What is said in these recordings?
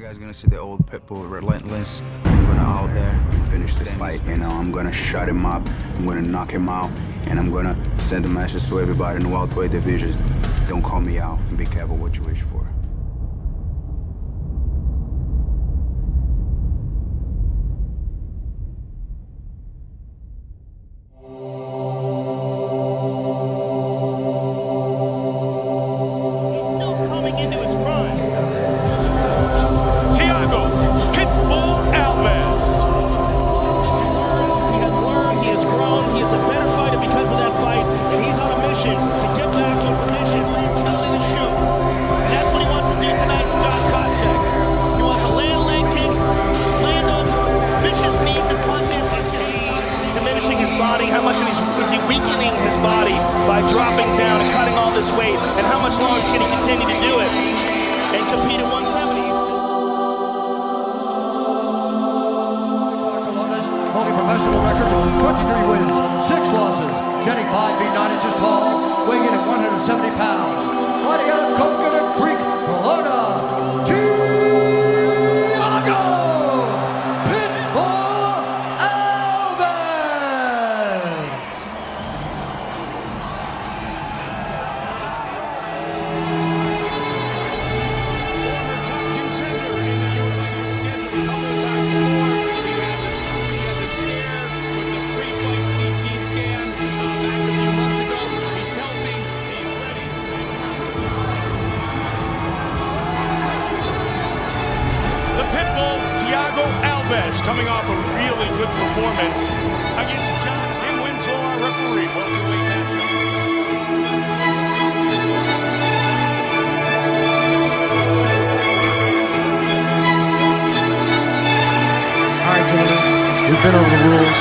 You guys gonna see the old Pitbull relentless. I'm gonna out there and finish this fight. You know, I'm gonna shut him up. I'm gonna knock him out, and I'm gonna send a message to everybody in the welterweight division. Don't call me out, and be careful what you wish for. how much is, is he weakening his body by dropping down and cutting all this weight, and how much longer can he continue to do it and compete at 170? Only professional record, coming off a really good performance against John M. Winslow, our referee, welterweight matchup. All right, gentlemen, we've been over the rules.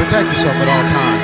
Protect yourself at all times.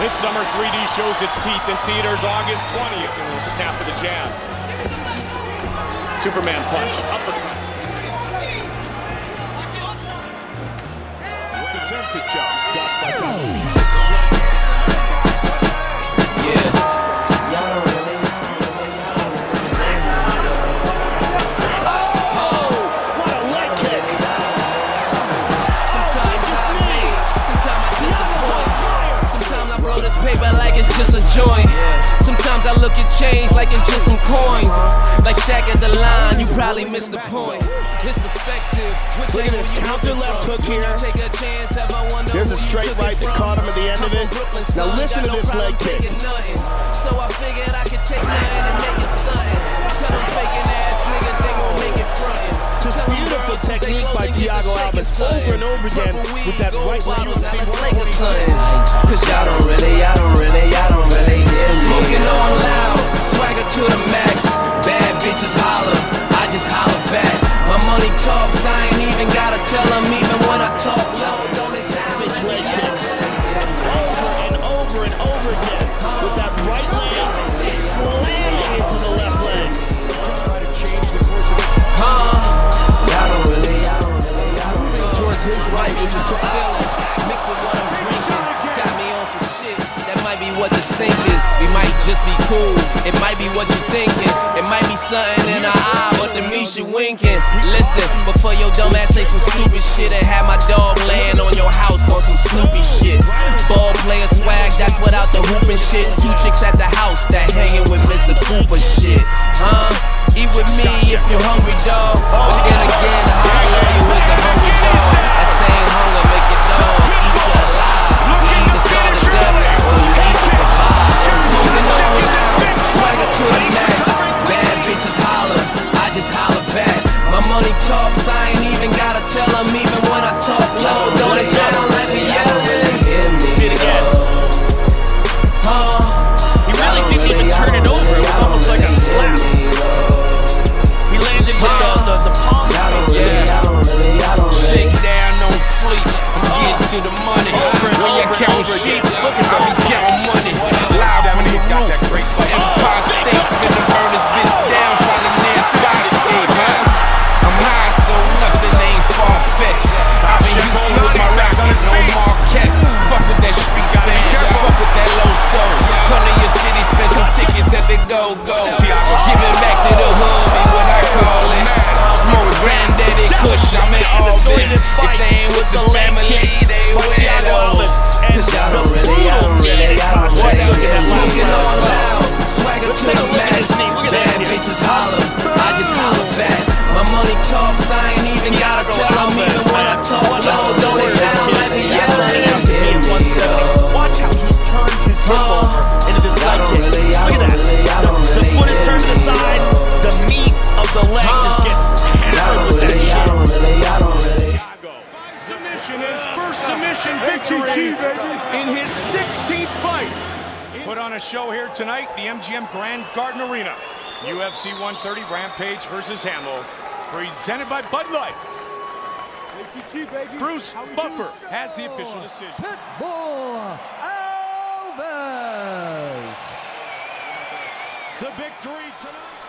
This summer, 3D shows its teeth in theaters August 20th. Snap of the jab. Superman punch. Uppercut. Last attempt jump. Stopped by joint. Sometimes I look at change like it's just some coins. Like Shaq at the line, you probably missed the point. His perspective. Look at this counter left hook here. There's a straight right that caught him at the end of it. Now listen to this leg kick. So I figured I could take nothing and make it something. Tell them faking ass niggas they make it frontin'. Just beautiful technique by Thiago Alves over and over again. His right, which is to feel it. With what I'm drinking. Got me on some shit that might be what the stink is. We might just be cool. It might be what you thinking. It might be something in our eye, but the me should winking. Listen, before your dumb ass say some stupid shit and have my dog laying on go, go. show here tonight, the MGM Grand Garden Arena. UFC 130 Rampage versus Hamill, presented by Bud Light. ATT, baby. Bruce Buffer has the official decision. Pitbull Alves. The victory tonight.